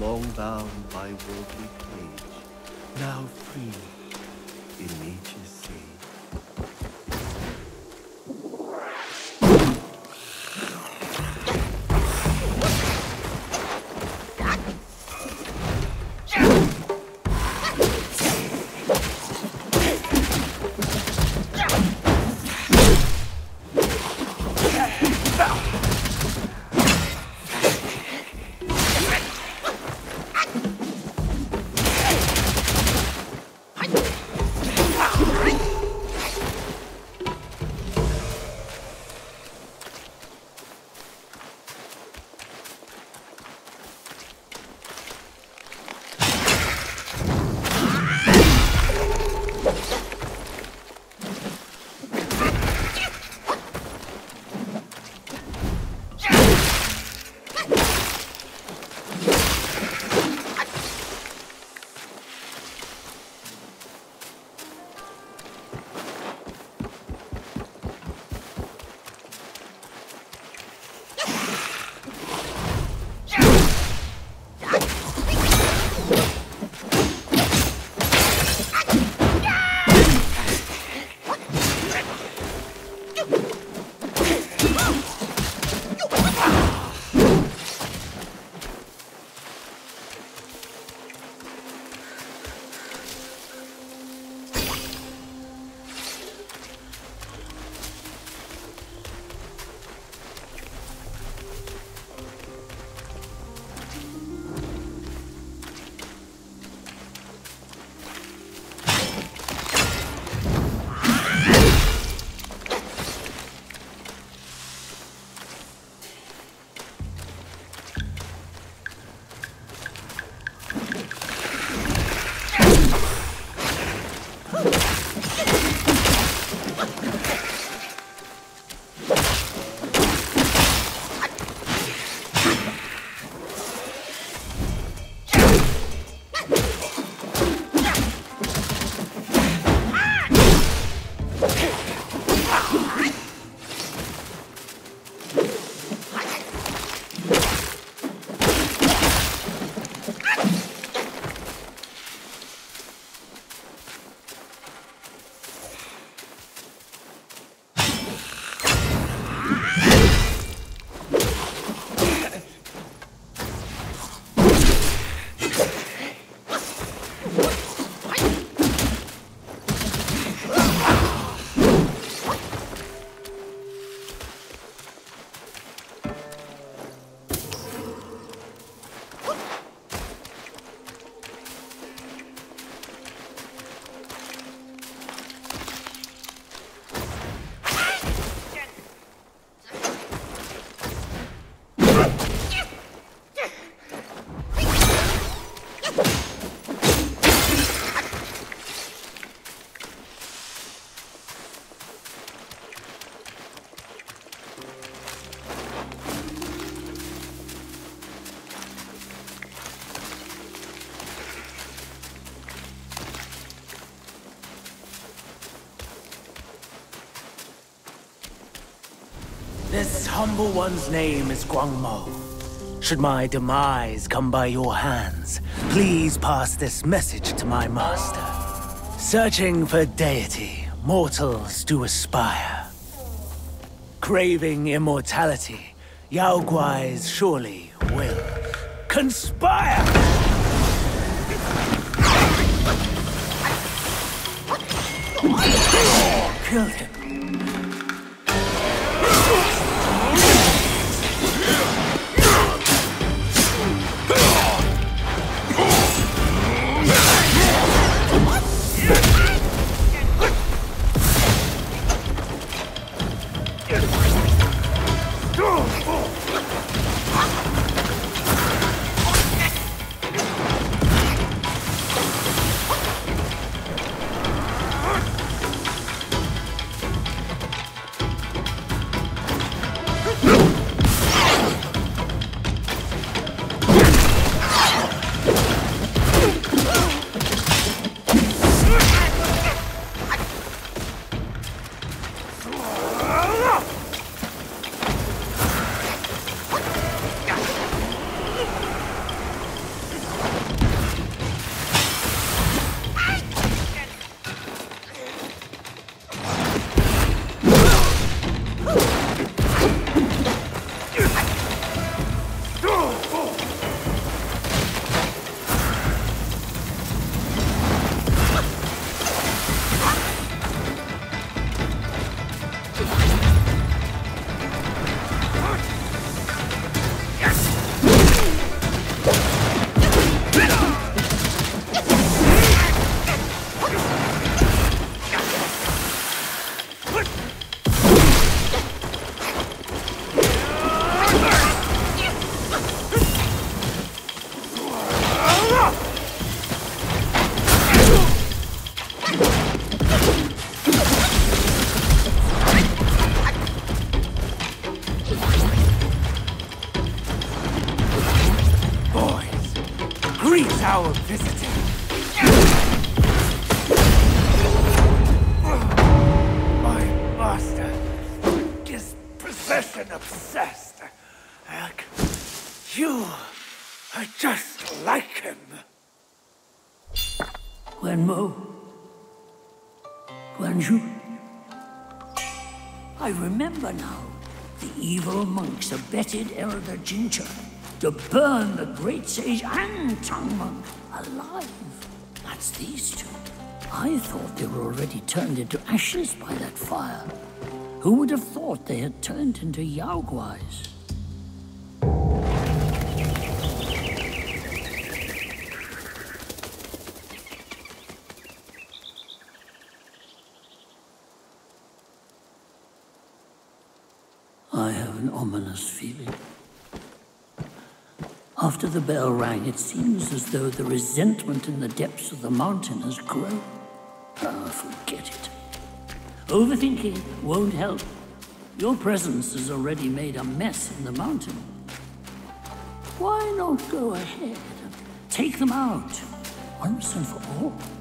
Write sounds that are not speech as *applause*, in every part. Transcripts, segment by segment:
long bound by worldly cage, now free in nature's sea. This humble one's name is Guangmou. Should my demise come by your hands, please pass this message to my master. Searching for deity, mortals do aspire. Craving immortality, Yao Guais surely will conspire! Killed him. Greet our visitor. My master is possession obsessed. Ak, you are just like him. Guangmou. Guangzhi. I remember now. The evil monks abetted Elder Jinchi to burn the great sage and monk alive. That's these two. I thought they were already turned into ashes by that fire. Who would have thought they had turned into Yaoguais? I have an ominous feeling. After the bell rang, it seems as though the resentment in the depths of the mountain has grown. Ah, forget it. Overthinking won't help. Your presence has already made a mess in the mountain. Why not go ahead and take them out once and for all?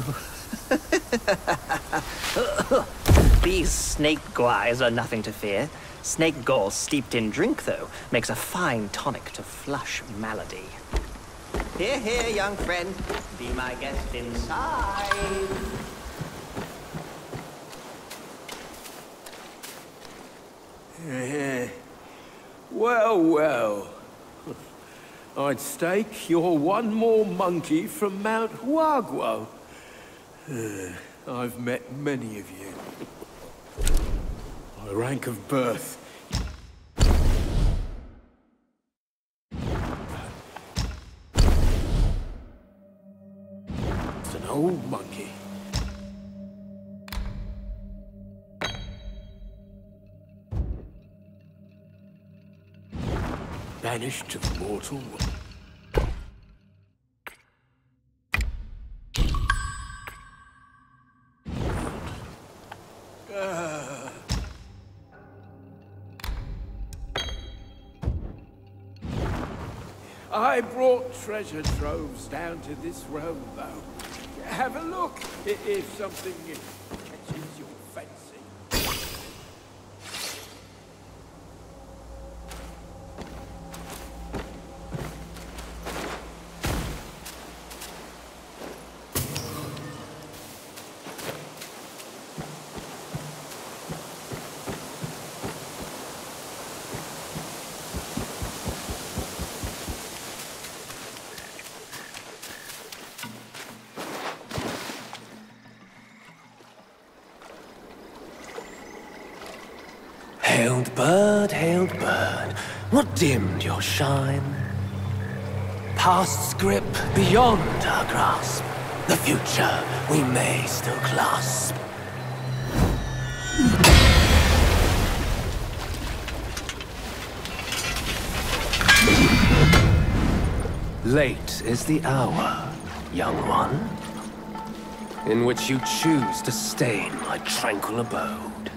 *laughs* These snake guais are nothing to fear. Snake gall steeped in drink, though, makes a fine tonic to flush malady. Here, here, young friend. Be my guest inside. Eh, well, well. I'd stake you're one more monkey from Mount Huaguo. I've met many of you. By rank of birth. It's an old monkey. Banished to the mortal world. I brought treasure troves down to this realm, though. Have a look if something Hailed bird, hailed bird, what dimmed your shine? Past's grip beyond our grasp. The future we may still clasp. Late is the hour, young one, in which you choose to stain my tranquil abode.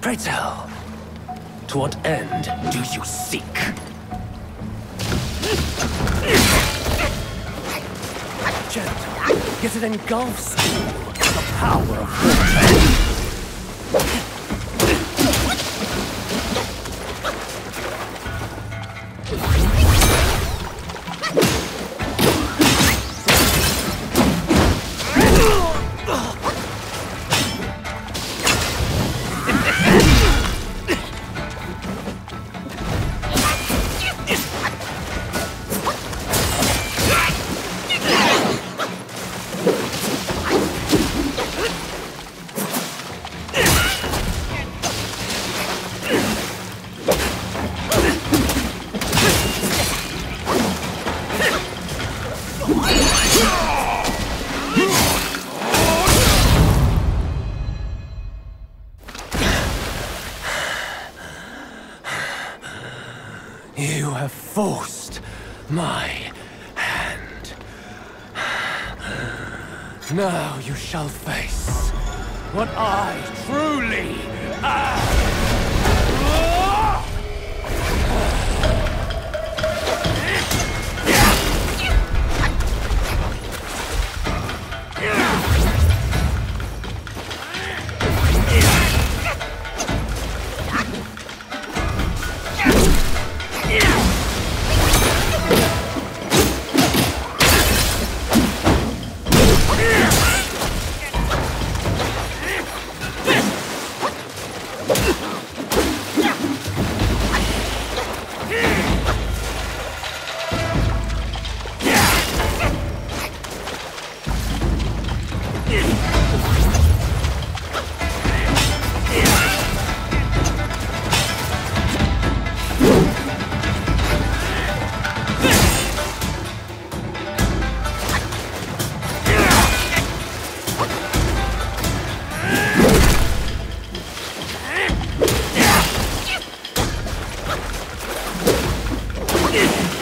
Pray tell, to what end do you seek? Gentle, yet it engulfs you the power of Now you shall face what I truly am. It.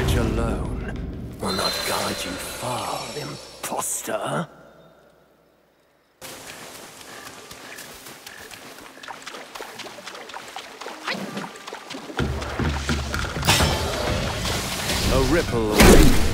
Courage alone will not guide you far, imposter. A ripple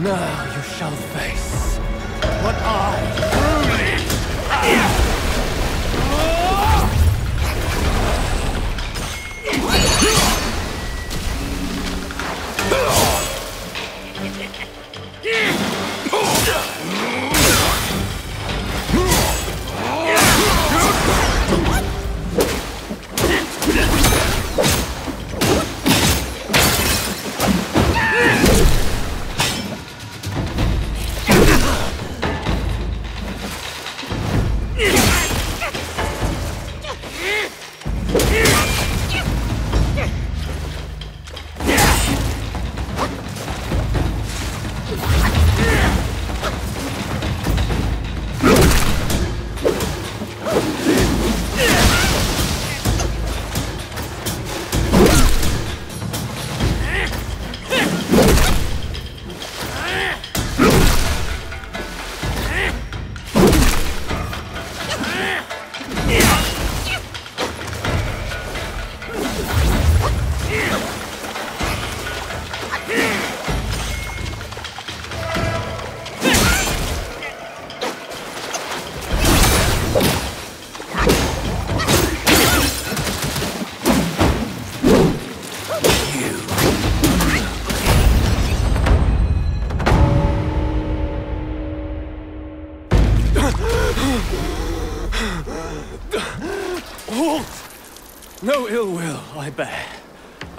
Now you shall face what I Ugh! *laughs*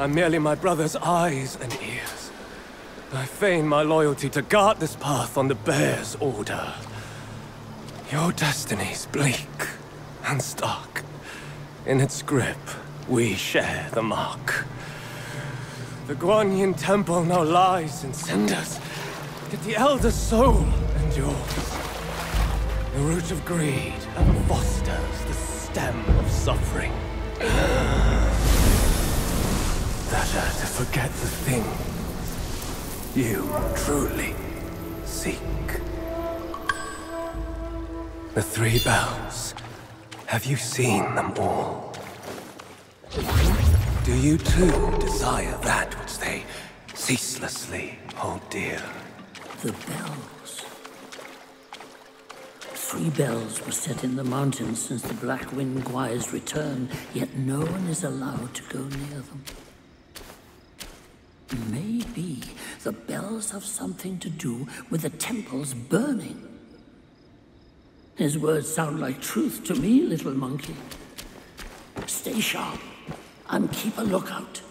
I'm merely my brother's eyes and ears. I feign my loyalty to guard this path on the Bear's order. Your destiny's bleak and stark. In its grip, we share the mark. The Guanyin Temple now lies in cinders, yet the Elder Soul endures. The root of greed and fosters the stem of suffering. *gasps* Ah! Better to forget the thing you truly seek. The three bells. Have you seen them all? Do you too desire that which they ceaselessly hold dear? The bells. Three bells were set in the mountains since the Black Wind Gwyre's return, yet no one is allowed to go near them. Maybe the bells have something to do with the temple's burning. His words sound like truth to me, little monkey. Stay sharp and keep a lookout.